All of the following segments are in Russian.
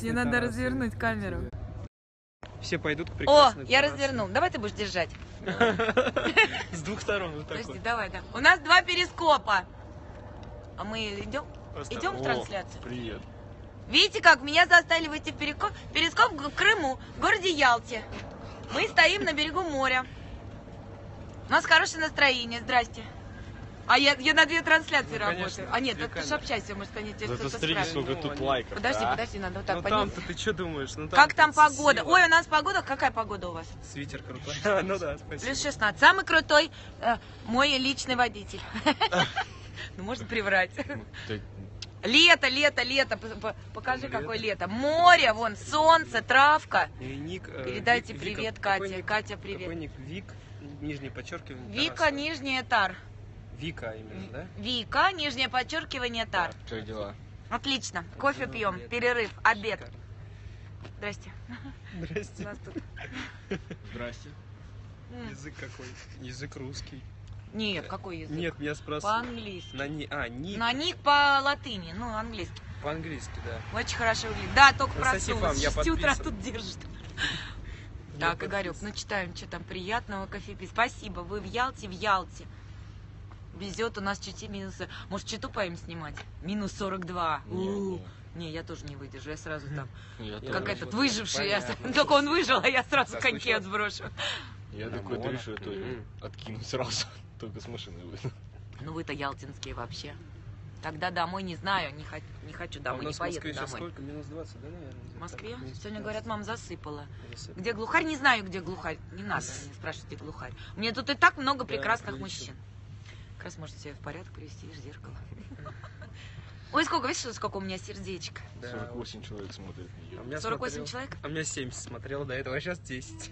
Мне надо развернуть камеру. Все пойдут к О, прекрасной я террасе. развернул. Давай ты будешь держать. С двух сторон вот так Подожди, вот. давай, да. У нас два перископа. А мы идем? Просто- Идем в О, трансляцию? Привет. Видите, как меня заставили выйти в перископ, перископ в Крыму, в городе Ялте. Мы стоим на берегу моря. У нас хорошее настроение. Здрасте. А я, я на две трансляции Ну, работаю. конечно, А нет, две ты общайся, может, они тебе что-то спрашивают. сколько тут лайков. Подожди, да? подожди, надо вот так ну поднять. там-то ты что думаешь? Ну, Как там сила. погода? Ой, у нас погода. Какая погода у вас? Свитер крутой. ну да, спасибо. Плюс 16. Самый крутой э, мой личный водитель. Ну, можно приврать. Лето, лето, лето. Покажи, Лето. какое лето. Море, вон, солнце, травка. И ник, э, Передайте Вик- привет Вика. Кате. ник? Катя, привет. Какой ник? Вик, нижнее подчеркивание. Вика, Тарасова. нижняя тар. Вика именно, да? Вика, нижнее подчеркивание тар. Как дела? Отлично. Кофе Ну, пьем. лето. Перерыв. Обед. Шикарно. Здрасте. У Здрасте. нас тут. Здрасте. Язык какой? Язык русский. Нет, какой язык? Нет, меня спрашивают. По-английски. На ни... А, ник. На них по латыни, ну, английский. По-английски, да. Очень хорошо выглядит. Да, только Соси проснулась. вам, я С 6 утра тут держит. Я Так, Игорек, ну читаем, что там приятного кофе. Спасибо, вы в Ялте, в Ялте. Везет у нас чуть минусы. Может, читу поим снимать? Минус 42. Не, У. не. Не, я тоже не выдержу, я сразу там, Я, как тоже. этот выживший, я, Понятно. только он выжил, а я сразу коньки отсброшу. Я такой это Мгм. откину сразу. Только с машины выйду. Ну вы-то ялтинские вообще. Тогда домой не знаю, не, хо- не хочу А у домой, не нас в поеду сейчас домой. сколько? Минус 20, да, наверное? В Москве? Сегодня 15. говорят, мам засыпала. Где глухарь? Не знаю, где глухарь. Не надо не спрашивать, где глухарь. У меня тут и так много Да, прекрасных отлично. мужчин. Как раз можете себя в порядок привести, видишь, зеркало. Ой, сколько, видишь, сколько у меня сердечко? Да, 48 человек смотрит на А меня 48 смотрел- человек? А у меня 70 смотрел до этого, а сейчас 10.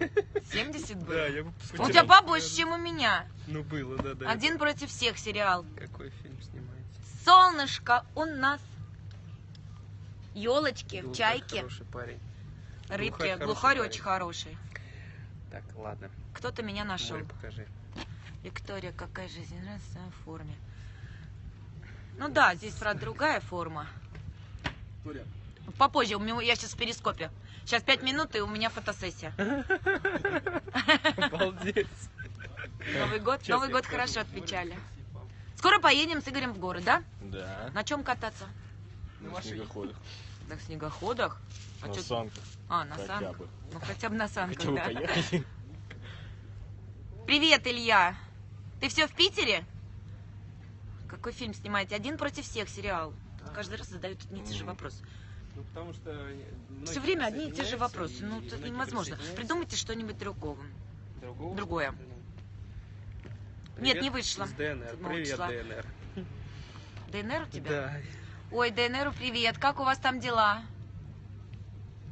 70 было? Да, я бы У тебя побольше, чем у меня. Ну, было, да, да. Один против всех сериал. Какой фильм снимаете? Солнышко у нас. Елочки, Глухарь чайки, Хороший парень. рыбки. Глухарь хороший парень. очень хороший. Так, ладно. Кто-то меня нашел. Покажи. Виктория, какая жизнь нравится в форме. Ну да, здесь, правда, другая форма. Попозже, у меня, я сейчас в перископе. Сейчас пять минут, и у меня фотосессия. Обалдеть. Новый год, Новый год хорошо отмечали. Скоро поедем с Игорем в горы, да? Да. На чем кататься? На снегоходах. На снегоходах? А, На чё- санках. а, на хотя санках. бы. Ну, хотя бы на санках, Хотя да. Привет, Илья. Ты все в Питере? Какой фильм снимаете? Один против всех сериал. Тут каждый раз задают одни и те же вопросы. Ну, потому что... Все время одни и те же вопросы. и Ну, это невозможно. Придумайте что-нибудь другого. Другого? другое. Привет Нет, не вышло. ДНР. Привет, числа. ДНР. ДНР у тебя? Да. Ой, ДНРу привет. Как у вас там дела?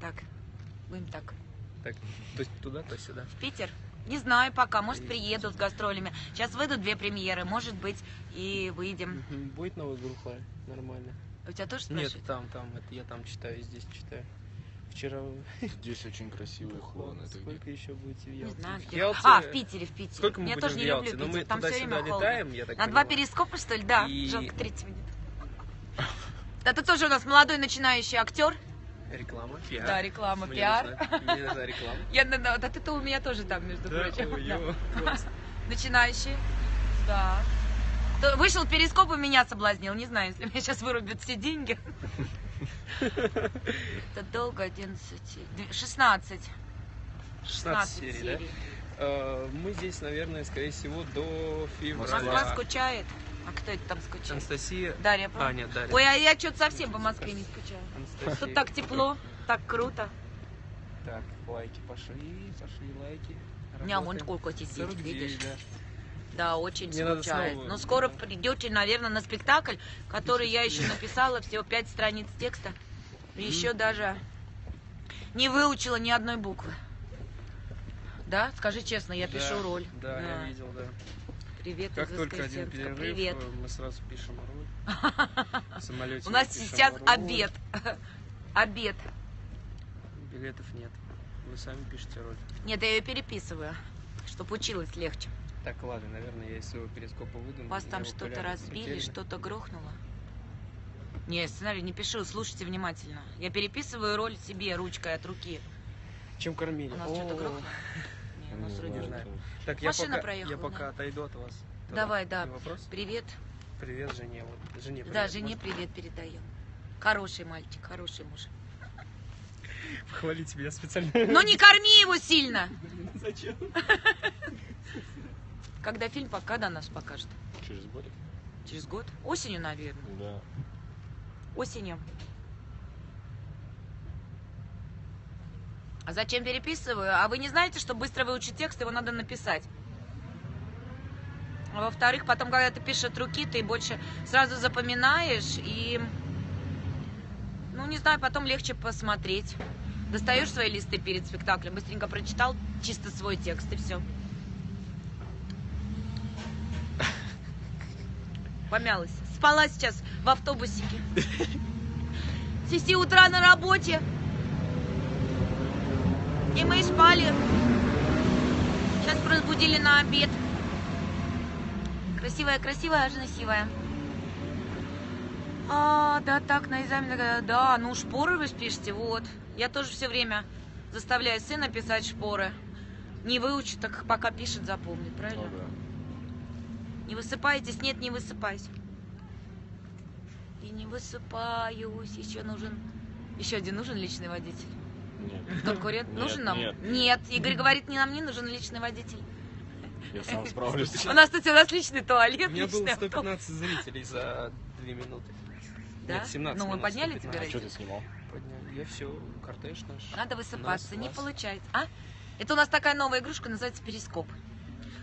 Так, будем так. Так, то есть туда, то сюда. В Питер? Не знаю пока. Может, приедут с гастролями. Сейчас выйдут две премьеры. Может быть, и выйдем. Будет новый глухарь? Нормально. У тебя тоже Нет, спрашивают? там, там. Это я там читаю, здесь читаю. Вчера... Здесь очень. Это где? Сколько еще будете в Не Ялте? знаю, В. Ялте- А, в Питере, в Питере. Сколько мы Я тоже не люблю Ну, Питер. мы Там все время холодно. летаем, я так На два перископа, что ли? Да. И- Жалко, 30 минут. Да ты тоже у нас молодой начинающий актер. Реклама, пиар. Да, реклама, Мне пиар. нужна- Мне нужна реклама. Я, да, да, ты-то у меня тоже там, между Да, прочим. ой, Да. Начинающий. Да. То- Вышел перископ и меня соблазнил. Не знаю, если меня сейчас вырубят все деньги. Это долго 11. дв- 16. 16 серий, да? Э, Мы здесь, наверное, скорее всего, до Москва февраля. скучает. А кто это там скучает? Анастасия... Дарья? А, нет, Дарья. Ой, а я что-то совсем по Москве не скучаю. Тут так тепло, так круто. Так, лайки пошли, пошли лайки. У меня вон Работаем. сколько сидит, 49, видишь? да. Да, очень Мне скучает. снова- Но скоро придете, наверное, на спектакль, который я еще написала, всего пять страниц текста. Еще даже не выучила ни одной буквы. Да? Скажи честно, я пишу Да, роль. Да, я видел, да. Привет Как из только один перерыв, Привет. э, мы сразу пишем самолете У нас сейчас обед. Обед. Билетов нет. Вы сами пишете роль. Нет, я ее переписываю, чтобы училась легче. Так, ладно, наверное, я из своего перископа выйду. Вас там что-то разбили, что-то грохнуло. Не, сценарий не пишу, слушайте внимательно. Я переписываю роль себе ручкой от руки. Чем кормили? У нас что-то грохнуло? У нас вроде знаю. Так, я Машина пока, проехала, я пока да. отойду от вас. Давай, да. Вопрос? Привет. Привет, жене. Вот, жене привет. Да, жене Может, привет передаем. Хороший мальчик, хороший муж. Похвалить меня специально. Но не корми его сильно! Зачем? Когда фильм, пока до нас покажет? Через годик? Через год? Осенью, наверное. Да. Осенью. А зачем переписываю? А вы не знаете, что быстро выучить текст, его надо написать. А во-вторых, потом, когда ты пишешь от руки, ты больше сразу запоминаешь и... Ну, не знаю, потом легче посмотреть. Достаешь свои листы перед спектаклем, быстренько прочитал чисто свой текст и все. Помялась. Спала сейчас в автобусике. С 10 утра на работе. И мы спали. Сейчас разбудили на обед. Красивая, красивая, аж красивая. А, да, так, на экзамен, да, ну шпоры вы пишете, вот. Я тоже все время заставляю сына писать шпоры. Не выучит, так пока пишет, запомнит, правильно? Ну да. Не высыпаетесь? Нет, не высыпаюсь. И не высыпаюсь. Еще нужен... Еще один нужен личный водитель. Нет. Конкурент Нет, нужен нам? нет. Игорь говорит, не нам не нужен личный водитель. Я сам справлюсь. У нас тут у нас личный туалет, У меня было личный автобус. 115 зрителей за 2 минуты. Да? Нет, 17 Ну, мы подняли 115. тебя А что ты снимал? Подняли. Я все, кортеж наш. Надо высыпаться, Нас, не вас. получается. А? Это у нас такая новая игрушка, называется перископ.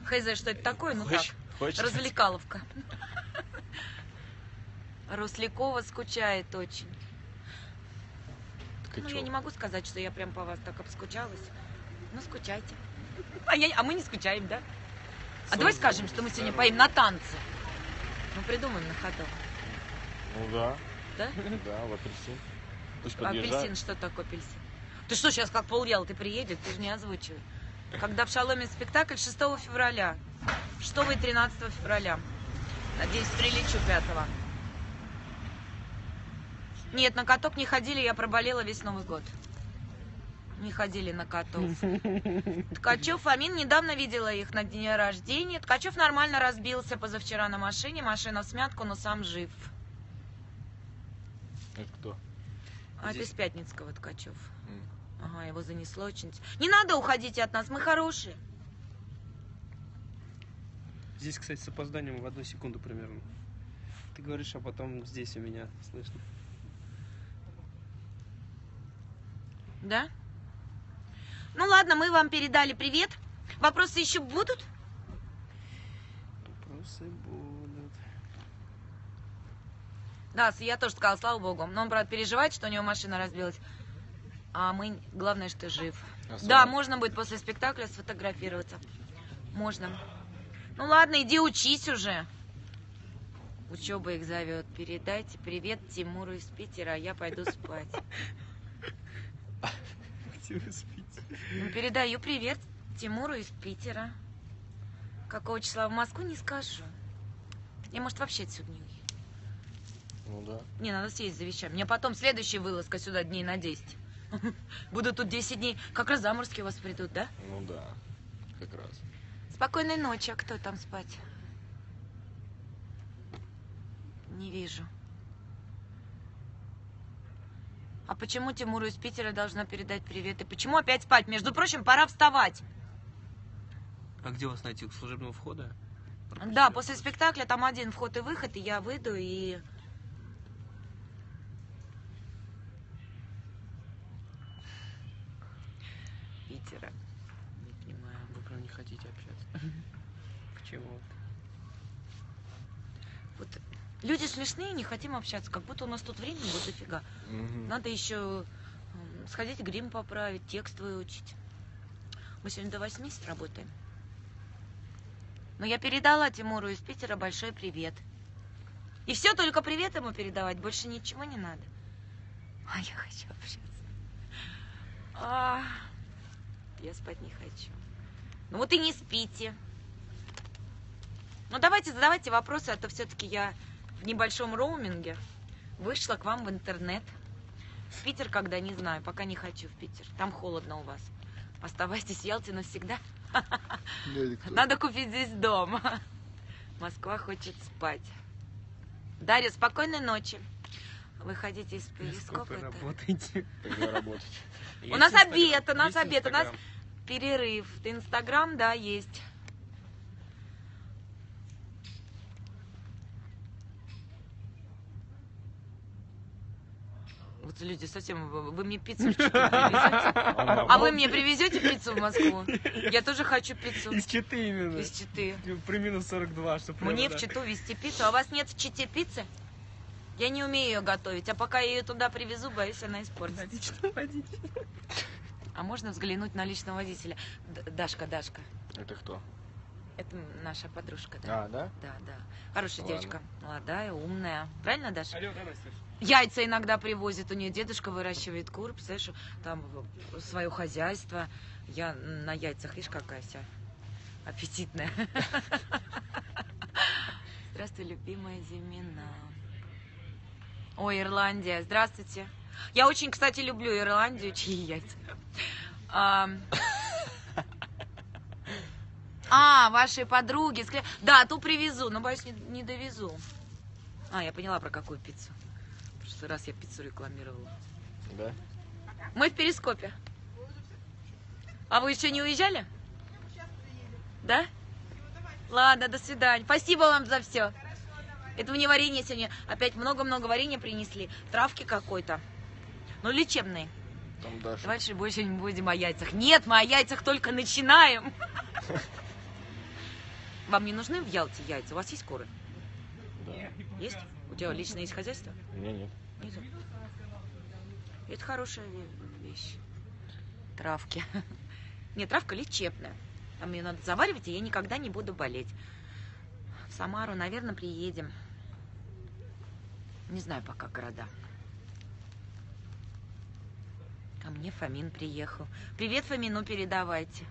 Хз, что это такое? Ну? Хочешь? развлекаловка. Руслякова скучает очень. И Ну, я не могу сказать, что я прям по вас так обскучалась. Ну, скучайте. А, я, а мы не скучаем, да? А давай скажем, что мы сегодня поим на танцы. Мы придумаем на ходу. Ну да. Да? Да, в апельсин. Пусть А Апельсин, что такое апельсин? Ты что, сейчас как полдела ты приедет, ты же не озвучивай. Когда в Шаломе спектакль 6 февраля. 6 и 13 февраля. Надеюсь, прилечу 5 Нет, на каток не ходили, я проболела весь Новый год. Не ходили на катов. Ткачев, Фомин, недавно видела их на дне рождения. Ткачев нормально разбился позавчера на машине. Машина в смятку, но сам жив. Это кто? А это Здесь- из Пятницкого Ткачев. М. Ага, его занесло очень. Не надо уходить от нас, мы хорошие. Здесь, кстати, с опозданием в одну секунду примерно. Ты говоришь, а потом здесь у меня слышно. Да? Ну ладно, мы вам передали привет. Вопросы еще будут? Вопросы будут. Да, я тоже сказала, слава богу. Но он, правда, переживает, что у него машина разбилась. А мы, главное, что жив. Особенно- Да, можно будет после спектакля сфотографироваться. Можно. Ну ладно, иди учись уже. Учеба их зовет. Передайте привет Тимуру из Питера, а я пойду спать. Где вы спите? Ну, передаю привет Тимуру из Питера. Какого числа в Москву, не скажу. Я, может, вообще отсюда не уеду. Ну да. Не, надо съездить за вещами. Мне потом следующая вылазка сюда дней на 10. Буду тут 10 дней. Как раз заморские у вас придут, да? Ну да. Как раз. Спокойной ночи. А кто там спать? Не вижу. А почему Тимуру из Питера должна передать привет? И почему опять спать? Между прочим, пора вставать. А где вас найти? У служебного входа? Да, после спектакля там один вход и выход, и я выйду и... Питера. Не понимаю. Вы прям не хотите общаться. Почему? Люди смешные, не хотим общаться, как будто у нас тут времени вот дофига. Мгм. Надо еще сходить грим поправить, текст выучить. Мы сегодня до восьми работаем. Но я передала Тимуру из Питера большой привет. И все, только привет ему передавать, больше ничего не надо. А я хочу общаться. А, я спать не хочу. Ну вот и не спите. Ну давайте задавайте вопросы, а то все-таки я в небольшом роуминге. Вышла к вам в интернет. В Питер когда, не знаю, пока не хочу в Питер. Там холодно у вас. Оставайтесь в Ялте навсегда. Надо купить здесь дом. Москва хочет спать. Дарья, спокойной ночи. Вы хотите из перископа? Это? работаете? У нас обед, у нас обед, у нас перерыв. Инстаграм, да, есть. Вот люди совсем... Вы мне пиццу в Читу привезете? А вы мне привезете пиццу в Москву? Я тоже хочу пиццу Из Читы именно. из Читы. При минус 42, что прямо, Мне в Читу везти пиццу. А у вас нет в Чите пиццы? Я не умею ее готовить. А пока я ее туда привезу, боюсь, она испортится. А можно взглянуть на личного водителя? Дашка, Дашка. Это кто? Это наша подружка, да? А, да? Да, да. Хорошая Ладно. девочка. Молодая, умная. Правильно, Даша? Алло, да, Настюш? Яйца иногда привозит. У нее дедушка выращивает кур. Представляешь, там свое хозяйство. Я на яйцах, видишь, какая вся аппетитная. Здравствуй, любимая Зимина. Ой, Ирландия. Здравствуйте. Я очень, кстати, люблю Ирландию, чьи яйца. А, а, ваши подруги. Да, ту привезу, но, боюсь, не, не довезу. А, я поняла, про какую пиццу. В прошлый раз я пиццу рекламировала. Да? Мы в Перископе. А вы еще не уезжали? Да? Ладно, до свидания. Спасибо вам за все. Это мне варенье сегодня. Опять много-много варенья принесли. Травки какой-то. Ну, лечебные. Там Даша. Давайте больше не будем о яйцах. Нет, мы о яйцах только начинаем. Вам не нужны в Ялте яйца? У вас есть куры? Да. Есть? У тебя лично есть хозяйство? У меня нет. Нету? Это хорошая ве- вещь. Травки. Нет, травка лечебная. Там ее надо заваривать, и я никогда не буду болеть. В Самару, наверное, приедем. Не знаю пока города. Ко мне Фомин приехал. Привет, Фомину передавайте.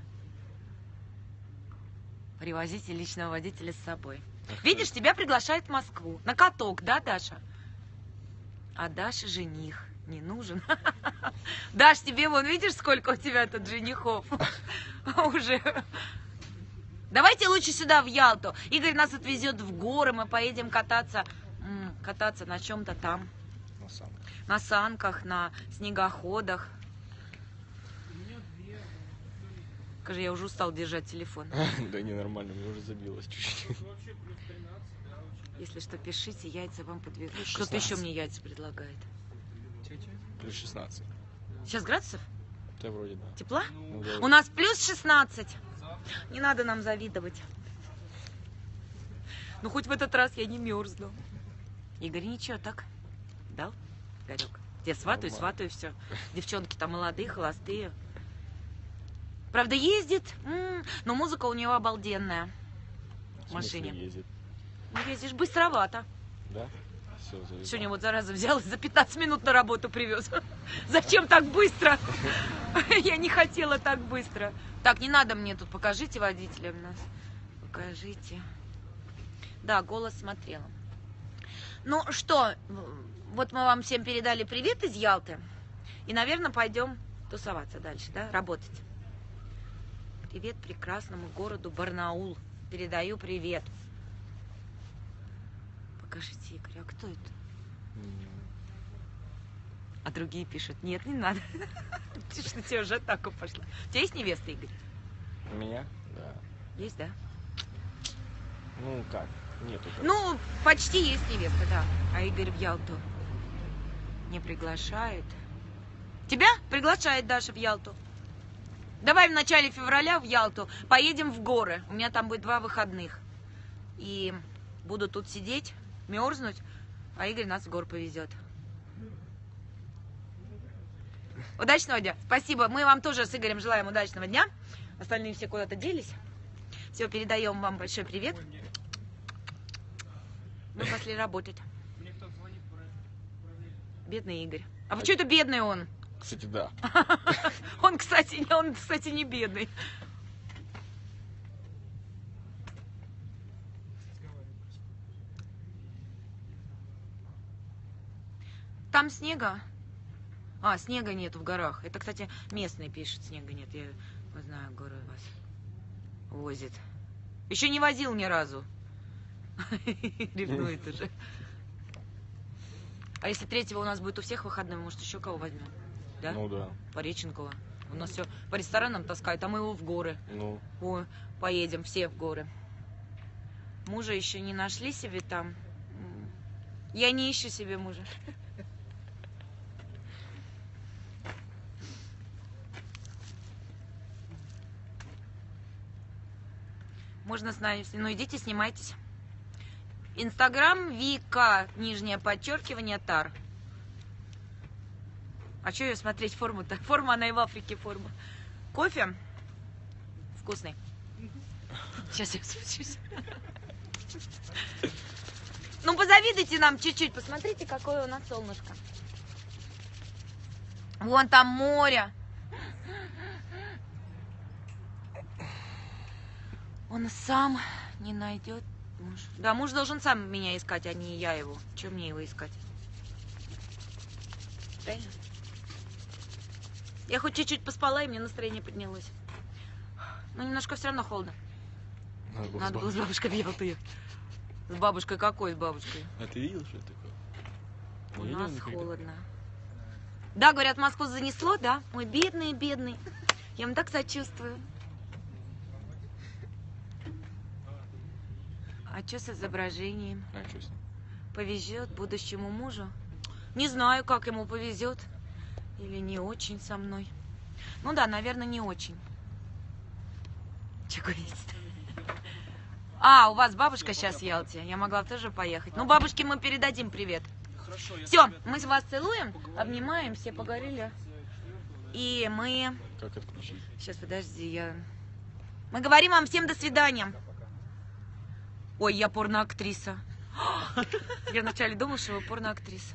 Привозите личного водителя с собой. Видишь, тебя приглашают в Москву. На каток, да, Даша? А Даше жених не нужен. Даш, тебе вон, видишь, сколько у тебя тут женихов? Уже. Давайте лучше сюда, в Ялту. Игорь нас отвезет в горы, мы поедем кататься, кататься на чем-то там. На самом. На санках, на снегоходах. Скажи, я уже устал держать телефон. Да не нормально, мне уже забилось чуть-чуть. Если что, пишите, яйца вам подвезут. Кто-то еще 16. мне яйца предлагает. Плюс 16. Сейчас градусов? Да вроде да. Тепла? Ну, да. У нас плюс 16. Не надо нам завидовать. Ну, хоть в этот раз я не мерзну. Игорь, ничего, так? Дал? Горек. Где сватаю, Нормально. сватаю, все. Девчонки там молодые, холостые. Правда, ездит, но музыка у него обалденная. В машине. ездит? Ну, ездишь быстровато. Да? Все, завидал. Сегодня вот зараза взял за 15 минут на работу привез. Зачем так быстро? Я не хотела так быстро. Так, не надо мне тут. Покажите водителям нас. Покажите. Да, голос смотрела. Ну что, вот мы вам всем передали привет из Ялты. И, наверное, пойдем тусоваться дальше, да, работать. Привет прекрасному городу Барнаул. Передаю привет. Покажите, Игорь, а кто это? А другие пишут, нет, не надо. Что тебе уже атака пошла. У тебя есть невеста, Игорь? У меня? Да. Есть, да? Ну как? Нету. как. Ну, почти есть невеста, да. А Игорь в Ялту не приглашает. Тебя приглашает Даша в Ялту. Давай в начале февраля в Ялту поедем в горы. У меня там будет два выходных. И буду тут сидеть, мерзнуть, а Игорь нас в гор повезет. Удачного дня. Спасибо. Мы вам тоже с Игорем желаем удачного дня. Остальные все куда-то делись. Все, передаем вам большой привет. Мы пошли работать. Бедный Игорь. А почему это бедный он? Кстати, да. Он, кстати, он, кстати, не бедный. там снега? А, снега нет в горах. Это, кстати, местный пишет, снега нет. Я знаю, горы вас возит. Еще не возил ни разу. Ревнует уже. А если третьего у нас будет у всех выходной, может, еще кого возьмем? Да? Ну да. Пореченкова. У нас все по ресторанам таскают, а мы его в горы. Ну, О, поедем все в горы. Мужа еще не нашли себе там. Я не ищу себе мужа. Можно с нами. Ну идите, снимайтесь. Инстаграм Вика, нижнее подчеркивание, тар. А что ее смотреть форму-то? Форма, она и в Африке форма. Кофе вкусный. Сейчас я спущусь. Ну, позавидуйте нам чуть-чуть. Посмотрите, какое у нас солнышко. Вон там море. Он сам не найдет муж. Да, муж должен сам меня искать, а не я его. Чем мне его искать? Правильно? Я хоть чуть-чуть поспала, и мне настроение поднялось. Но немножко все равно холодно. надо было Надо было с бабушкой в Ялту ехать. С бабушкой какой с бабушкой? А ты видел, что это такое? У Не видел нас холодно. Да, говорят, Москву занесло, да? Ой, бедный, бедный. Я вам так сочувствую. А что с изображением? А что с ним? Повезет будущему мужу? Не знаю, как ему повезет. Или не очень со мной. Ну да, наверное, не очень. Есть? А, у вас бабушка сейчас в Ялте. Я могла тоже поехать. Ну, бабушке мы передадим привет. Хорошо, Все, мы с вас целуем, обнимаем, все поговорили. И мы... Как отключить? Сейчас, подожди, я... Мы говорим вам всем до свидания. Ой, я порноактриса. Я вначале думала, что вы порноактриса.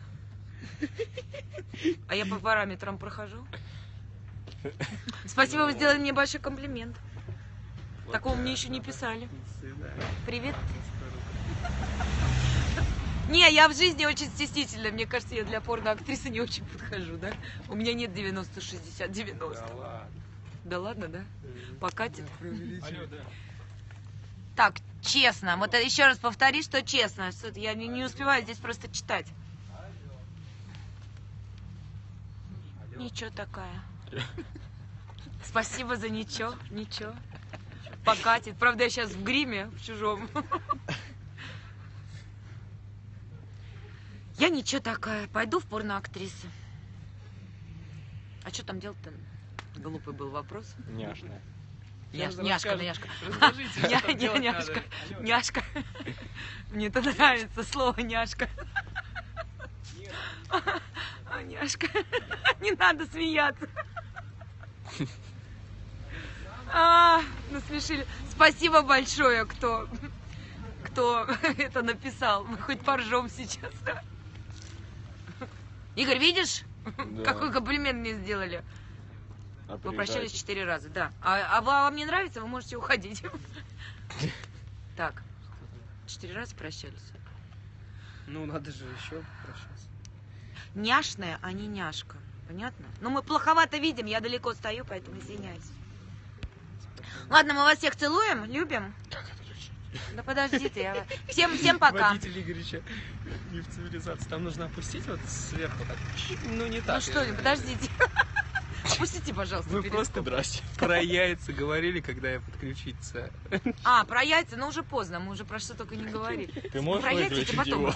А я по параметрам прохожу. Спасибо, вы сделали мне большой комплимент. Такого мне еще не писали. Привет. Не, я в жизни очень стеснительная. Мне кажется, я для порноактрисы не очень подхожу, да? У меня нет 90-60, 90. Да ладно. Да ладно, да? Покатит. Алло, да. Так, честно. Вот еще раз повтори, что честно. Что я не, не успеваю здесь просто читать. Ничего такая. Спасибо за ничего, ничего. Покатит. Правда, я сейчас в гриме, в чужом. Я ничего такая. Пойду в порноактрисы. А что там делать-то? Глупый был вопрос. Няшная. Няш- няшка, няшка. Ня- делать Няшка, няшка. Мне это нравится слово няшка. А, няшка. Не надо смеяться. А, насмешили. Спасибо большое, кто, кто это написал. Мы хоть поржем сейчас. Игорь, видишь, Да. какой комплимент мне сделали? А Вы прощались передача? четыре раза, да. А, а вам не нравится, вы можете уходить. Так, четыре раза прощались. Ну, надо же еще прощаться. Няшная, а не няшка. Понятно? Но мы плоховато видим, я далеко стою, поэтому извиняюсь. Ладно, мы вас всех целуем, любим. Как? Да подождите, я... всем, всем пока. Водитель Игоревича не в цивилизации. Там нужно опустить вот сверху так. Ну, не Ну так. что, э, подождите. Опустите, пожалуйста, Вы просто Здрасте. про яйца говорили, когда я подключиться. А, про яйца, но уже поздно, мы уже про что только не говорили. Ты можешь Про яйца потом его?